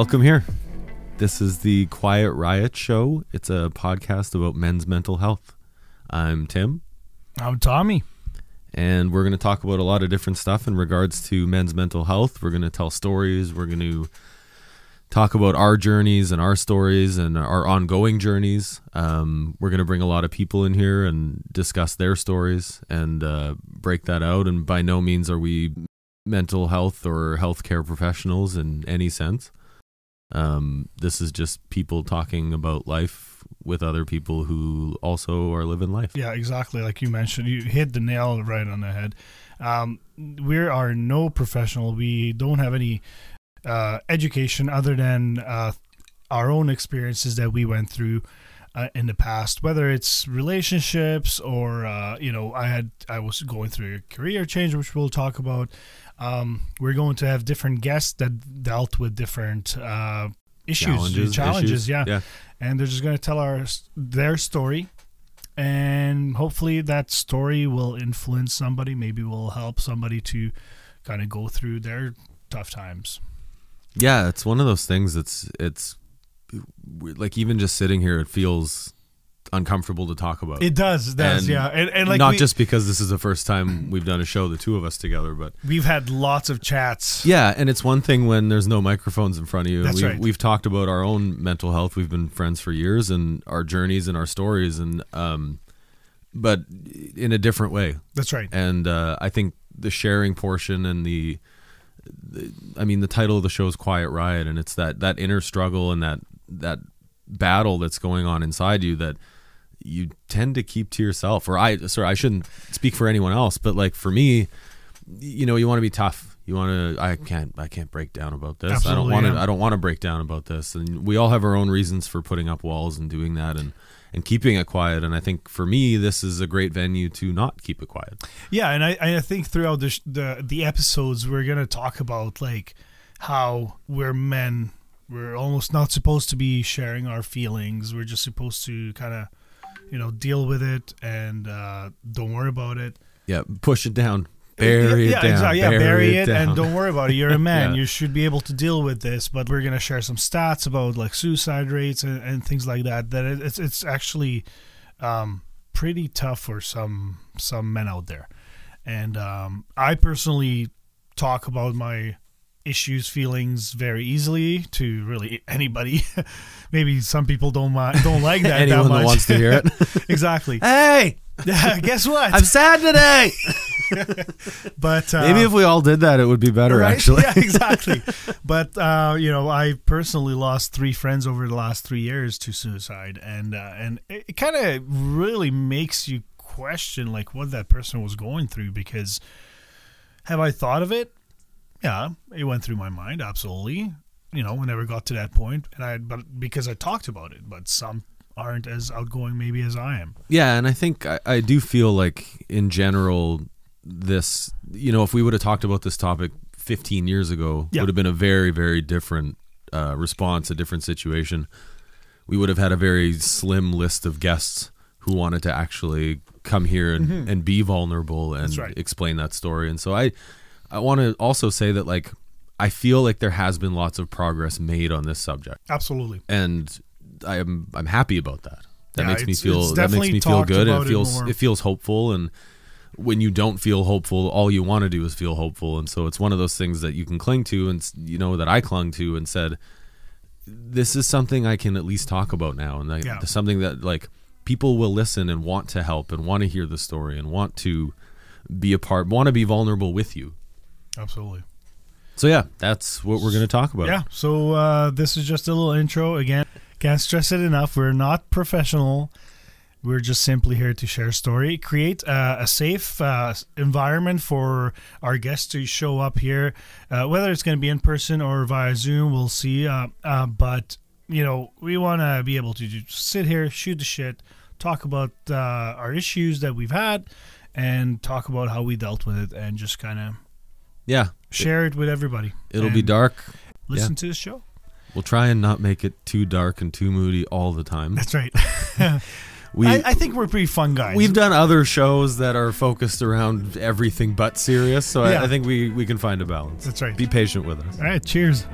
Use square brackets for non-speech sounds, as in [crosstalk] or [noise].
Welcome here. This is the Quiet Riot Show. It's a podcast about men's mental health. I'm Tim, I'm Tommy. and we're going to talk about a lot of different stuff in regards to men's mental health. We're going to tell stories. We're going to talk about our journeys and our stories and our ongoing journeys. Um, we're going to bring a lot of people in here and discuss their stories and uh, break that out. And by no means are we mental health or healthcare professionals in any sense. Um, this is just people talking about life with other people who also are living life. Yeah, exactly. Like you mentioned, you hit the nail right on the head. Um, we are no professional. We don't have any uh, education other than uh, our own experiences that we went through uh, in the past. Whether it's relationships or uh, you know, I had I was going through a career change, which we'll talk about. Um, we're going to have different guests that dealt with different uh, issues, Challenges, challenges, issues. yeah. Yeah. and they're just going to tell our their story and hopefully that story will influence somebody maybe will help somebody to kind of go through their tough times Yeah, it's one of those things that's it's like even just sitting here it feels uncomfortable to talk about. it does it does And yeah and, and like not we, just because this is the first time we've done a show the two of us together, but we've had lots of chats yeah, and it's one thing when there's no microphones in front of you. That's we've, right. we've talked about our own mental health. We've been friends for years and our journeys and our stories and um but in a different way. that's right and uh, I think the sharing portion and the, the, I mean, the title of the show is Quiet Riot, and it's that that inner struggle and that that battle that's going on inside you that you tend to keep to yourself. Or I, sorry, I shouldn't speak for anyone else, but like for me, you know, you want to be tough. You want to. I can't. I can't break down about this. I don't want to. yeah. I don't want to break down about this. And we all have our own reasons for putting up walls and doing that and and keeping it quiet. And I think for me, this is a great venue to not keep it quiet. yeah and i i think throughout the sh- the, the episodes we're gonna talk about like how we're men we're almost not supposed to be sharing our feelings we're just supposed to kind of you know deal with it and uh, don't worry about it Yeah, push it down, bury yeah, it down, exactly. Yeah, bury, bury, it, it, and don't worry about it. You're a [laughs] man. Yeah. You should be able to deal with this. But we're gonna share some stats about like suicide rates and, and things like that. That it, it's it's actually um, pretty tough for some some men out there. And um, I personally talk about my issues, feelings very easily to really anybody. [laughs] Maybe some people don't mind, don't like that. [laughs] Anyone that, that much. wants to hear it. [laughs] exactly. hey, Guess what? I'm sad today. but uh, Maybe if we all did that, it would be better. right? Actually, Yeah, exactly. but uh, you know, I personally lost three friends over the last three years to suicide, and uh, and it, it kind of really makes you question like what that person was going through. Because have I thought of it? Yeah, it went through my mind. Absolutely. You know, we never got to that point, and I but because I talked about it, but some aren't as outgoing maybe as I am. yeah, and I think I, I do feel like in general, this you know, if we would have talked about this topic 15 years ago, Yeah. would have been a very very different uh, response, a different situation. We would have had a very slim list of guests who wanted to actually come here and, and be vulnerable and. Right. explain that story. And so I I want to also say that like I feel like there has been lots of progress made on this subject. Absolutely. and I'm I'm happy about that. That Yeah, makes me feel that makes me feel good. It it feels more. it feels hopeful and when you don't feel hopeful, all you want to do is feel hopeful, and so it's one of those things that you can cling to, and you know that I clung to and said, "This is something I can at least talk about now, and like, Yeah. something that like people will listen and want to help and want to hear the story and want to be a part, want to be vulnerable with you." Absolutely. So yeah, that's what we're going to talk about. Yeah. So uh, this is just a little intro. Again, can't stress it enough. We're not professional. We're just simply here to share story, create uh, a safe uh, environment for our guests to show up here, uh, whether it's going to be in person or via Zoom. We'll see. Uh, uh, but you know, we want to be able to just sit here, shoot the shit, talk about uh, our issues that we've had, and talk about how we dealt with it, and just kind of yeah. share it with everybody. It'll be dark. Listen to the show. We'll try and not make it too dark and too moody all the time. That's right. [laughs] [laughs] We I, I think we're pretty fun guys. we've done other shows that are focused around everything but serious, so Yeah. I, I think we we can find a balance. That's right. Be patient with us. All right. Cheers.